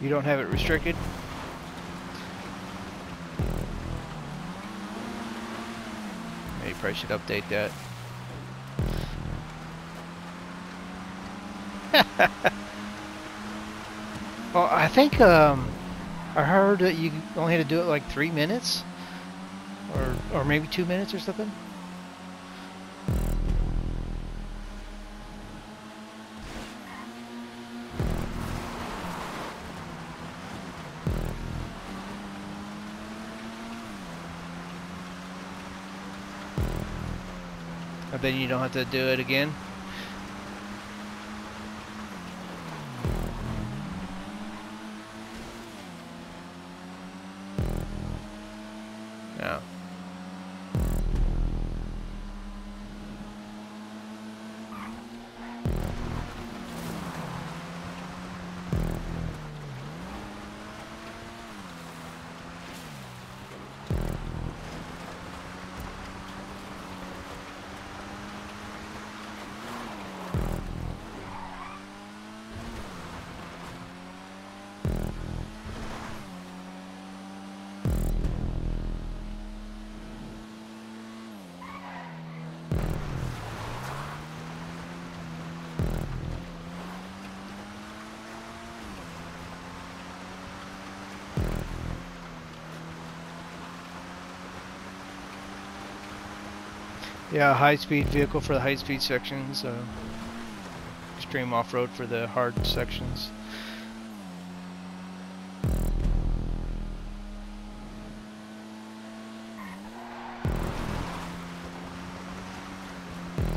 You don't have it restricted? Maybe probably should update that. well, I think um, I heard that you only had to do it like three minutes, or or maybe two minutes or something. And then you don't have to do it again. No. Yeah, high-speed vehicle for the high-speed section, Uh, extreme off-road for the hard sections.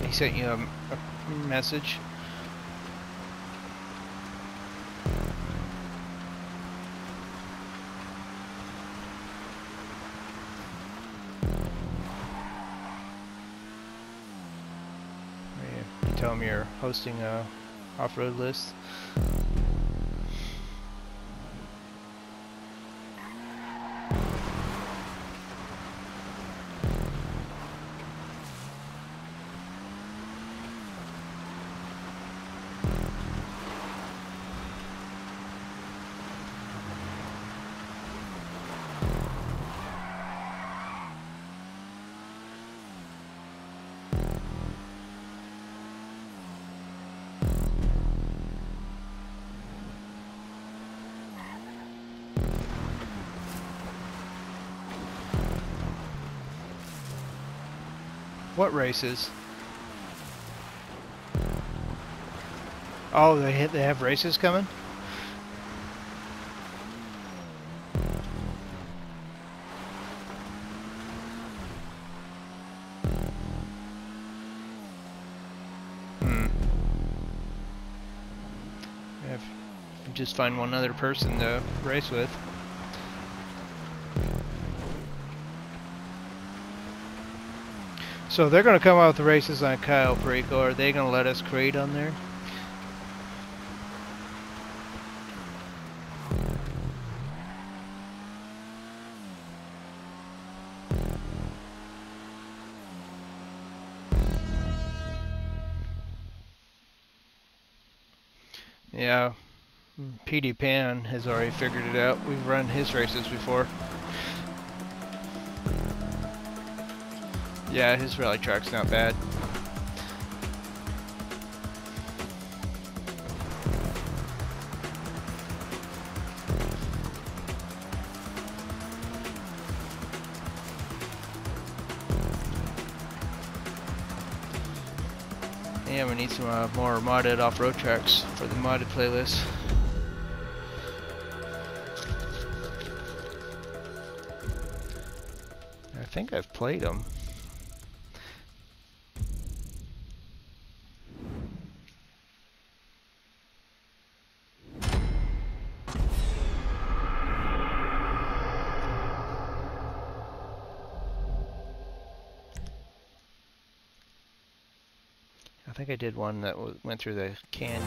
He sent you a, a message. Tell him you're hosting a off-road list. What races? Oh, they hit. They have races coming. Hmm. If just find one other person to race with. So they're going to come out with the races on Cayo Perico. Are they going to let us create on there? Yeah, PD Pan has already figured it out. We've run his races before. Yeah, his rally track's not bad. Yeah, we need some uh, more modded off-road tracks for the modded playlist. I think I've played them. I think I did one that went through the canyon.